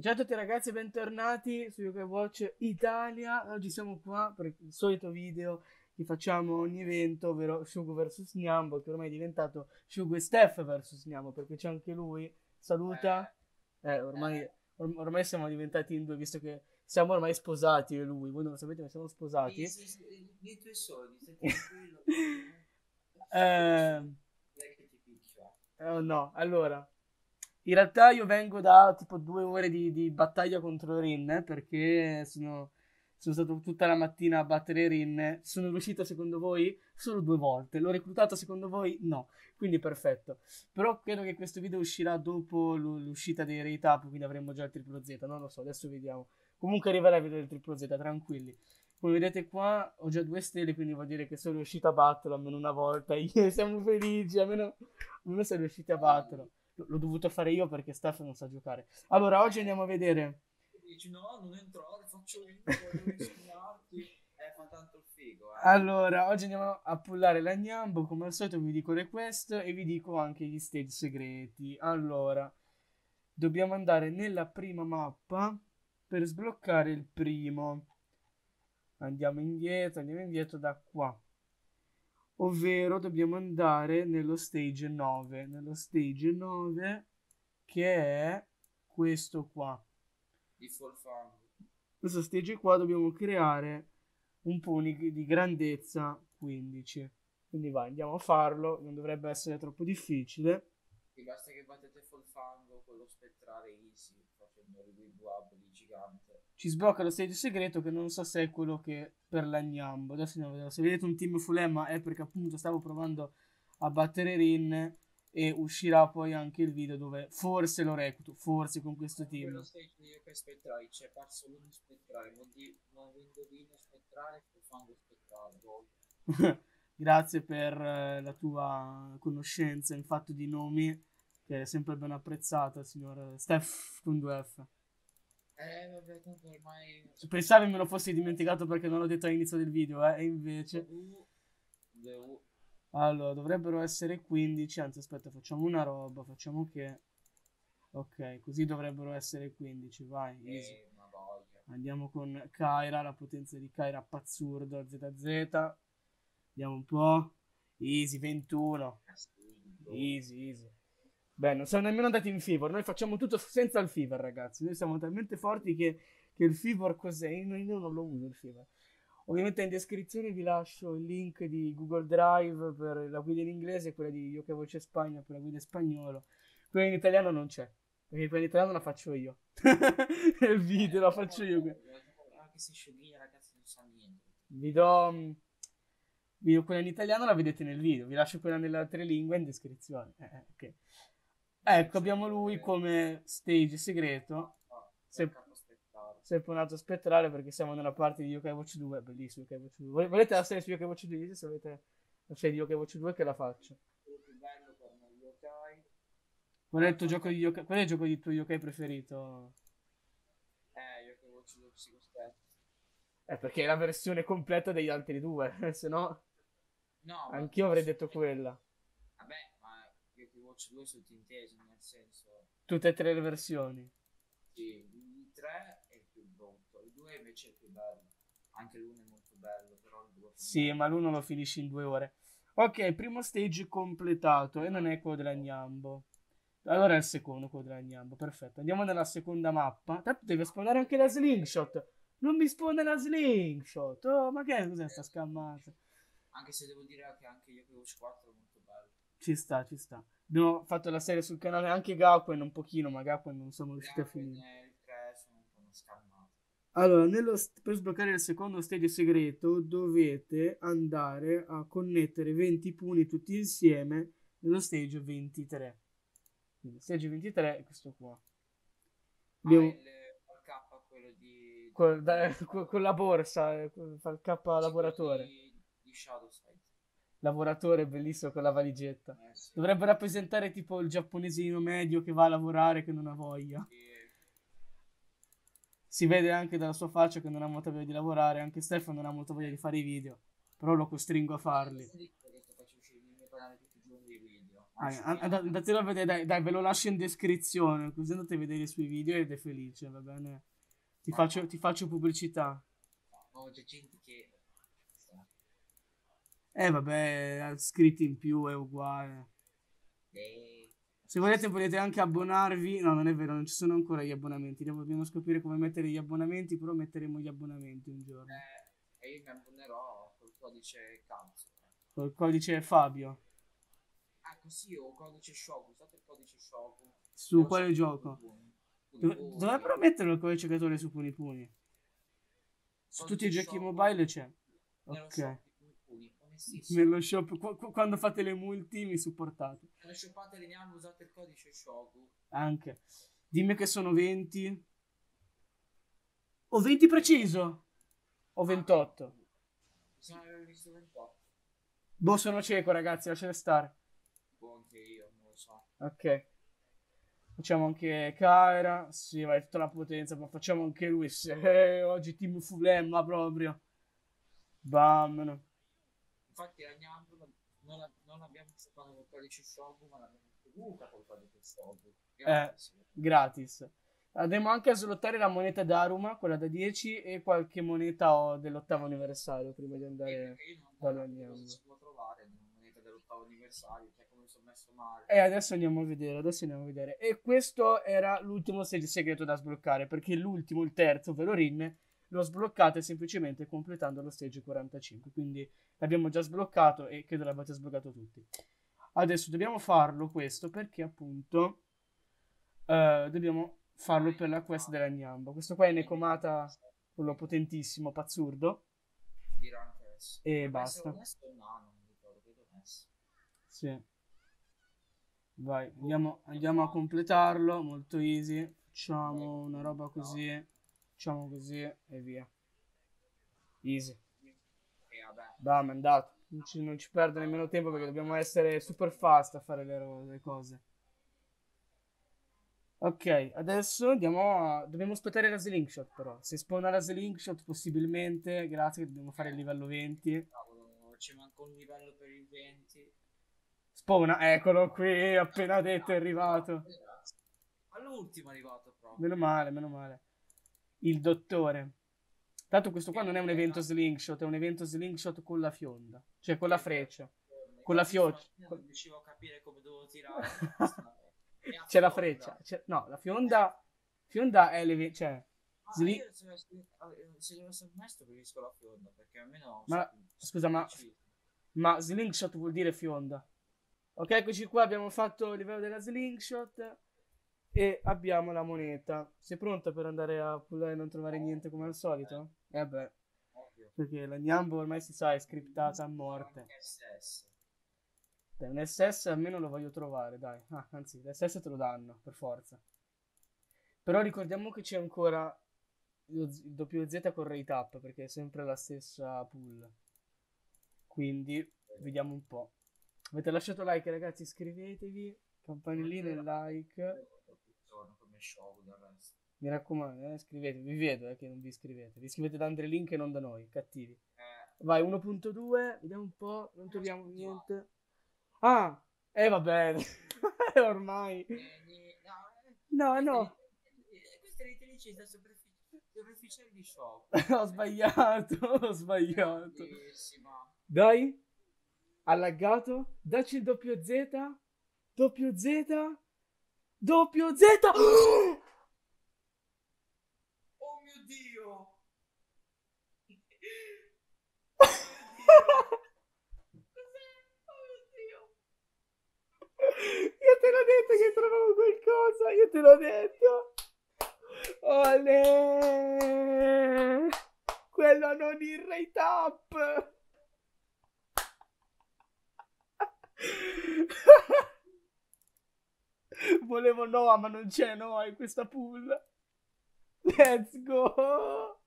Ciao a tutti ragazzi, bentornati su UK Watch Italia. Oggi siamo qua per il solito video che facciamo ogni evento, ovvero Shugo vs Gnambo, che ormai è diventato Shugo e Steph vs Gnambo, perché c'è anche lui. Saluta. Eh, ormai, or- ormai siamo diventati in due, visto che siamo ormai sposati io e lui. Voi non lo sapete, ma siamo sposati. I tuoi soldi, tranquillo. Eh, oh no, allora. In realtà io vengo da tipo due ore di, di battaglia contro Rin, perché sono, sono stato tutta la mattina a battere Rin. Sono riuscito secondo voi solo due volte. L'ho reclutato secondo voi? No. Quindi perfetto. Però credo che questo video uscirà dopo l'uscita dei rate up, quindi avremo già il triplo Z. Non lo so, adesso vediamo. Comunque arriverà il video del triplo Z, tranquilli. Come vedete qua ho già due stelle, quindi vuol dire che sono riuscito a batterlo almeno una volta. Io siamo felici, almeno, almeno siamo riusciti a batterlo. L'ho dovuto fare io perché Stefano non sa giocare. Allora, oggi andiamo a vedere. Dici no, non entrare, faccio io, voglio insegnarti. Eh, fa tanto figo, eh. Allora, oggi andiamo a pullare la Gnambo. Come al solito vi dico le quest e vi dico anche gli stage segreti. Allora, dobbiamo andare nella prima mappa per sbloccare il primo. Andiamo indietro, andiamo indietro da qua. Ovvero dobbiamo andare nello stage 9. Nello stage 9 che è questo qua. Full fango. Questo stage qua dobbiamo creare un puni di grandezza 15. Quindi vai, andiamo a farlo. Non dovrebbe essere troppo difficile. Ti basta che battete full fango con lo spettrale easy, facendo il wib wab di gigante. Ci sblocca lo stage segreto che non so se è quello che per la Gnambo. Adesso andiamo a vedere. Se vedete un team full Emma è perché appunto stavo provando a battere Rin e uscirà poi anche il video dove forse lo recluto, forse con questo team. Quello stage di che spettrali, c'è parso l'uno spettrale, non, di, non indovino spettrale, full fango spettrale. Grazie per eh, la tua conoscenza in fatto di nomi, che è sempre ben apprezzata, signor Steph con 2F. Eh, vabbè, tanto ormai... Pensavi me lo fossi dimenticato perché non l'ho detto all'inizio del video, eh? E invece... Due. Allora, dovrebbero essere 15, anzi aspetta, facciamo una roba, facciamo che... Ok, così dovrebbero essere 15, vai. Eh. Andiamo con Kyra, la potenza di Kyra pazzurdo, ZZ. Vediamo un po'. Easy, 21. Castigo. Easy, easy. Beh, non siamo nemmeno andati in fever. Noi facciamo tutto senza il fever, ragazzi. Noi siamo talmente forti che, che il fever cos'è? Io, non lo uso il fever. Ovviamente in descrizione vi lascio il link di Google Drive per la guida in inglese e quella di Io che voce Spagna per la guida in spagnolo. Quella in italiano non c'è. Perché quella in italiano la faccio io. il video la faccio io. Anche se scioglina, ragazzi, non sa niente. Vi do, mm, vi do quella in italiano, la vedete nel video. Vi lascio quella nelle altre lingue in descrizione. Eh, eh, ok. Ecco, abbiamo lui come stage segreto. Ah, Se- se... capo spettrale. Sepponato spettrale perché siamo nella parte di Yokai Watch 2. Bellissimo Yokai Watch 2. Vol- Volete la serie su Yokai Watch 2? Dite se volete la serie di Yokai Watch 2 che la faccio. Yokai. Qual è il tuo gioco di yokai? Qual è il gioco di tuo yokai preferito? Eh, io che voce lo psicostetto. Eh, perché è la versione completa degli altri due. Se no, No, anch'io avrei detto quella. Vabbè, ma io che Watch 2 sono intesi, nel senso... Tutte e tre le versioni. Sì, il 3 è il più brutto, il 2 invece è il più bello. Anche l'uno è molto bello, però il 2 Sì, ma l'uno lo finisci in due ore. Ok, primo stage completato e non è quello della Gnambo. Allora è il secondo quello della Gnambo, perfetto. Andiamo nella seconda mappa. Tanto deve spawnare anche la slingshot. Non mi spawna la slingshot. Oh, ma che cos'è sta scammata? Anche se devo dire che anche che Watch 4 è molto bello. Ci sta, ci sta. Abbiamo fatto la serie sul canale anche Gakuen un pochino, ma Gakuen non siamo riusciti a finire. Gakuen il 3 sono un po' una scammata. Allora, nello per sbloccare il secondo stage segreto dovete andare a connettere 20 puni tutti insieme nello stage 23. Quindi stage 23 è questo qua. Abbiamo Ah, il il K quello di... col- da- co- con la borsa, eh, fa il K lavoratore. Di, di Shadow Side. Lavoratore bellissimo con la valigetta. Eh, sì. Dovrebbe rappresentare tipo il giapponesino medio che va a lavorare che non ha voglia. Sì. Si vede anche dalla sua faccia che non ha molta voglia di lavorare. Anche Stefano non ha molta voglia di fare i video. Però lo costringo a farli. Sì. Ah, and- andatelo a vedere, dai, dai, ve lo lascio in descrizione, così andate a vedere i suoi video ed è felice, va bene? Ti faccio, ti faccio pubblicità. Oh, c'è gente che... Eh, vabbè, iscritti in più è uguale. Se volete potete anche abbonarvi. No, non è vero, non ci sono ancora gli abbonamenti. Dobbiamo scoprire come mettere gli abbonamenti, però metteremo gli abbonamenti un giorno. eh, e io mi abbonerò col codice cazzo. Col codice Fabio. Ah, così ho il codice Shoku, usate il codice Shoku. Su quale gioco? Dov- Punipuni. dovrebbero mettere il codice giocatore su Punipuni. Su tutti i giochi mobile c'è. Ok. Punipuni, onestissimo. Nello shop, qu- qu- quando fate le multi mi supportate. Nelle shoppate rinniamo usate il codice Shoku. Anche. Dimmi che sono 20. O 20 preciso. O 28. Bisogna aver visto 28. Boh, sono cieco, ragazzi, lasciate stare. Boh, anche io, non lo so. Ok. Facciamo anche Kaira. Sì, vai tutta la potenza, ma facciamo anche lui. Sì, eh, oggi team Fulemma proprio. Bam. Infatti la Gnambo non, la- non l'abbiamo shoppato col codice Shoku, ma l'abbiamo ottenuta col codice Shoku. Grazie. Gratis. Andremo anche a slottare la moneta d'Aruma, quella da 10, e qualche moneta dell'ottavo anniversario prima di Eh, andare. cosa si può trovare nella moneta dell'ottavo anniversario, cioè come sono messo male. E adesso andiamo a vedere, adesso andiamo a vedere. E questo era l'ultimo segreto da sbloccare, perché l'ultimo, il terzo, ovvero Rin, lo sbloccate semplicemente completando lo stage 45. Quindi l'abbiamo già sbloccato e credo l'abbiate sbloccato tutti. Adesso dobbiamo farlo questo perché appunto eh, dobbiamo farlo per la quest della Gnamba. Questo qua è Nekomata, quello potentissimo, pazzurdo. E basta. Sì. Vai, andiamo, andiamo a completarlo, molto easy. Facciamo una roba così, facciamo così e via. Easy. Bam, è andato. Non ci, non ci perde nemmeno tempo perché dobbiamo essere super fast a fare le, le cose. Ok, adesso andiamo a... Dobbiamo aspettare la Slingshot però. Se spawna la Slingshot possibilmente, grazie che dobbiamo fare il livello 20. cavolo, ci manca un livello per il 20. Spawna, eccolo qui, appena detto è arrivato. All'ultimo è arrivato proprio. Meno male, meno male. Il dottore. Tanto questo qua non è un evento slingshot, è un evento slingshot con la fionda. Cioè con la freccia. Con la fioc- Non riuscivo a capire come dovevo tirare. C'è la freccia. C'è- No, la fionda... Fionda è le... Cioè... Ah, Sli- se, devo essere onesto preferisco la fionda perché almeno Ma- scusa, ma-. Ma slingshot vuol dire fionda. Ok, eccoci qua, abbiamo fatto il livello della slingshot. E abbiamo la moneta. Sei pronta per andare a pullare e non trovare niente come al solito? Eh beh, perché la Gnambo ormai si sa è scriptata a morte. SS. Dai, un SS almeno lo voglio trovare, dai. Ah, anzi, l'SS te lo danno, per forza. Però ricordiamo che c'è ancora il doppio Z con rate up, perché è sempre la stessa pool. Quindi, vediamo un po'. Avete lasciato like, ragazzi, iscrivetevi, campanellina e like. Come show del resto. Mi raccomando, eh, iscrivetevi. Vi vedo eh, che non vi iscrivete. Vi iscrivete da Andre Link e non da noi, cattivi. Eh, Vai, 1.2, vediamo un po', non troviamo niente. Ah, eh va bene. Ormai. eh, eh, No, no, eh, no, eh, Questa è l'intelligenza superfici- superficiale di show. ho sbagliato, ho sbagliato. Dai, ha laggato, dacci il doppio Z, doppio Z, doppio Z. Oh mio dio! Cos'è? Oh mio dio! Io te l'ho detto che trovavo qualcosa, io te l'ho detto. Olè! Quello non il rate up. Volevo Noah, ma non c'è Noah in questa pool. Let's go!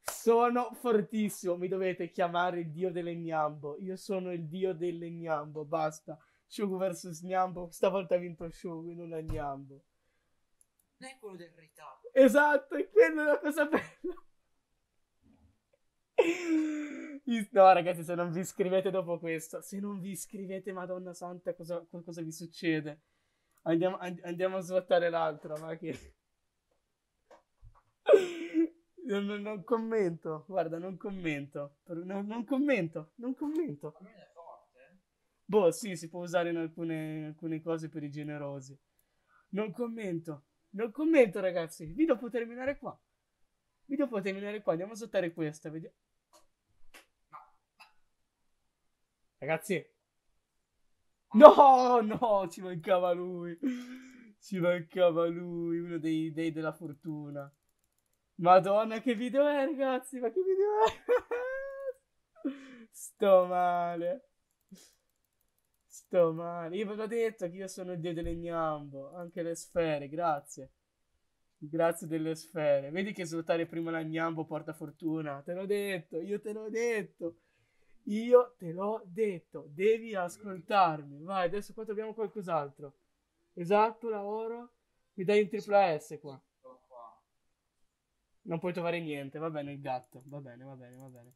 Sono fortissimo, mi dovete chiamare il dio delle Gnambo. Io sono il dio delle Gnambo, basta. Shugu vs Gnambo, stavolta ha vinto Shugu, non la Gnambo. Non è quello del retard. Esatto, e quella è la cosa bella. No, ragazzi, se non vi iscrivete dopo questo, se non vi iscrivete, Madonna Santa, cosa, cosa vi succede? Andiamo, andiamo a svuotare l'altra, ma che... Non, non, non, commento, guarda, non commento. Non, non commento, non commento. Boh, sì, si può usare in alcune, alcune cose per i generosi. Non commento, non commento, ragazzi. Video può terminare qua. Video può terminare qua. Andiamo a svuotare questa. Vediamo. Ragazzi. No, no, ci mancava lui. Ci mancava lui, uno dei dei della fortuna. Madonna, che video è, ragazzi? Ma che video è? Sto male. Sto male. Io ve l'ho detto che io sono il dio dell'Egnambo. Anche le sfere, grazie. Grazie delle sfere. Vedi che svuotare prima l'Agnambo porta fortuna. Te l'ho detto, io te l'ho detto. Io te l'ho detto. Devi ascoltarmi. Vai, adesso qua troviamo qualcos'altro. Esatto, lavoro. Mi dai un tripla S qua. Non puoi trovare niente. Va bene, il gatto. Va bene, va bene, va bene.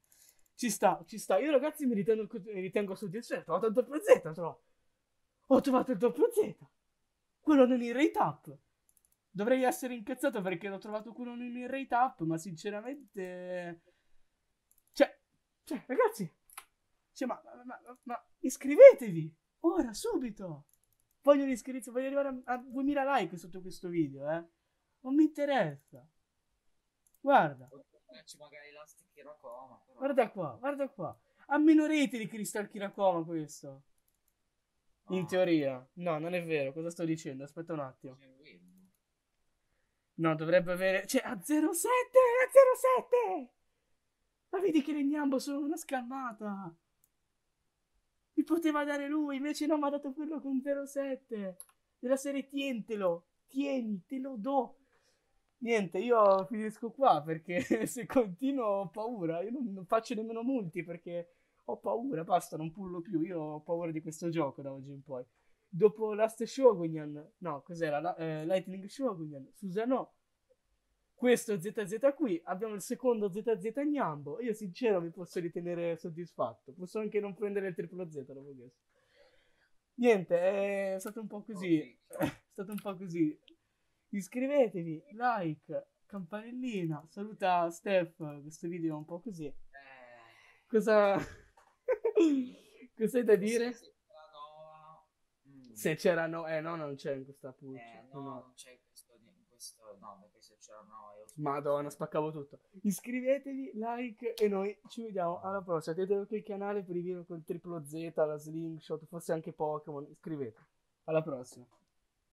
Ci sta, ci sta. Io, ragazzi, mi ritengo, mi ritengo soddisfatto. Ho trovato il doppio Z. Trovo. Ho trovato il doppio Z. Quello non in rate up. Dovrei essere incazzato perché l'ho trovato quello non in rate up. Ma sinceramente. Cioè, cioè, ragazzi. Cioè, ma, ma, ma, ma iscrivetevi. Ora, subito. Voglio l'iscrizione. Voglio arrivare a, a 2000 like sotto questo video, eh. Non mi interessa. Guarda. Però... Guarda qua, guarda qua. Ha meno rete di Crystal Kirakoma questo. In teoria. No, non è vero. Cosa sto dicendo? Aspetta un attimo. No, dovrebbe avere... Cioè, a 07! A 07! Ma vedi che le Gnambo sono una scannata. Mi poteva dare lui, invece no, mi ha dato quello con 07. Della serie tientelo. Tieni, te lo do. Niente, io finisco qua perché se continuo ho paura. Io non, non, faccio nemmeno multi perché ho paura. Basta, non pullo più. Io ho paura di questo gioco da oggi in poi. Dopo Last Shogunyan, no, cos'era? La, eh, Lightning Shogunyan, Susano. Questo ZZ qui, abbiamo il secondo ZZ Gnambo. Io sincero mi posso ritenere soddisfatto. Posso anche non prendere il triplo Z dopo questo. Niente, è stato un po' così. È stato un po' così. Iscrivetevi, like, campanellina. Saluta Steph. Questo video è un po' così. Eh... Cosa. Cos'hai da dire? Se c'era Noah. Mm. Se c'era Noah. Eh, no, non c'è in questa puccia. Eh, no, no, non c'è in questo. In questo no, perché se c'era Noah. Io Madonna, spaccavo tutto. Iscrivetevi, like e noi ci vediamo alla prossima. Tenete anche il canale per i video col triplo Z, la slingshot, forse anche Pokémon. Iscrivetevi. Alla prossima.